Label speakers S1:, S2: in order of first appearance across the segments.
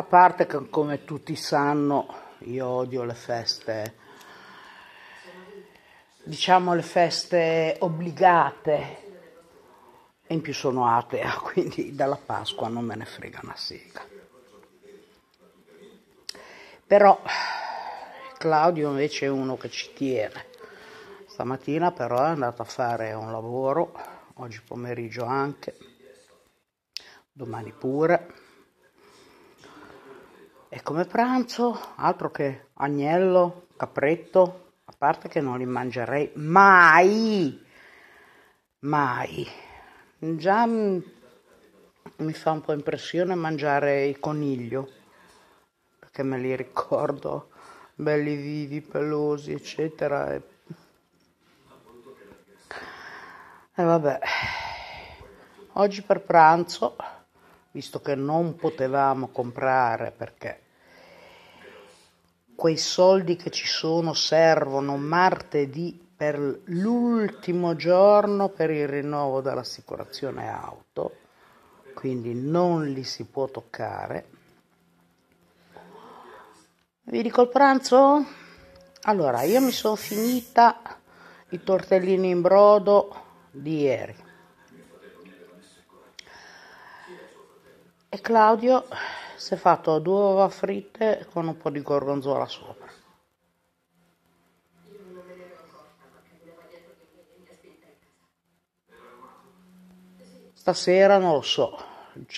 S1: A parte che come tutti sanno io odio le feste, diciamo le feste obbligate e in più sono atea, quindi dalla Pasqua non me ne frega una sega. Però Claudio invece è uno che ci tiene. Stamattina però è andato a fare un lavoro, oggi pomeriggio anche, domani pure. E come pranzo, altro che agnello, capretto, a parte che non li mangerei mai, mai. Già mi fa un po' impressione mangiare il coniglio, perché me li ricordo belli vivi, pelosi, eccetera. E, e vabbè, oggi per pranzo, visto che non potevamo comprare perché quei soldi che ci sono servono martedì per l'ultimo giorno per il rinnovo dell'assicurazione auto, quindi non li si può toccare vi dico il pranzo? Allora, io mi sono finita i tortellini in brodo di ieri. E Claudio si è fatto due uova fritte con un po' di gorgonzola sopra. Stasera non lo so,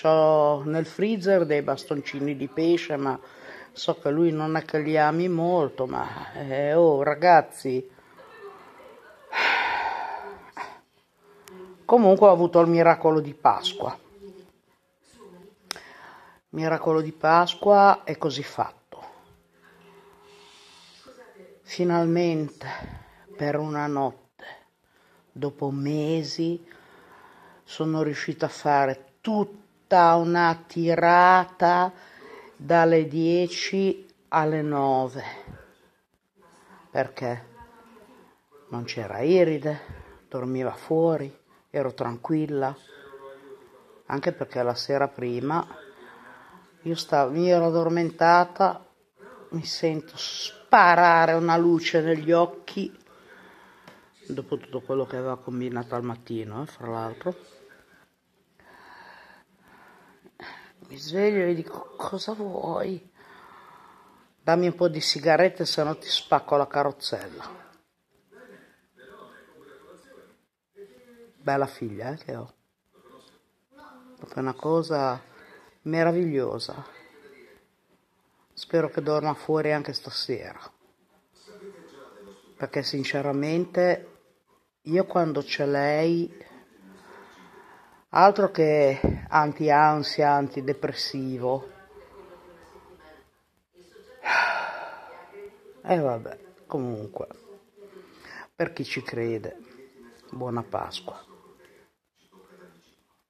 S1: ho nel freezer dei bastoncini di pesce, ma so che lui non è che li ami molto, ma eh, oh ragazzi, comunque ho avuto il miracolo di Pasqua. Miracolo di Pasqua è così fatto. Finalmente, per una notte, dopo mesi, sono riuscita a fare tutta una tirata dalle 10 alle 9 perché? Non c'era Iride, dormiva fuori, ero tranquilla, anche perché la sera prima io stavo, mi ero addormentata, mi sento sparare una luce negli occhi dopo tutto quello che aveva combinato al mattino, eh, fra l'altro. Mi sveglio e dico cosa vuoi? Dammi un po' di sigarette se no ti spacco la carrozzella. Bella figlia eh, che ho. Proprio una cosa meravigliosa. Spero che dorma fuori anche stasera. Perché sinceramente io quando c'è lei altro che anti-ansia, antidepressivo. E eh vabbè, comunque, per chi ci crede, buona Pasqua.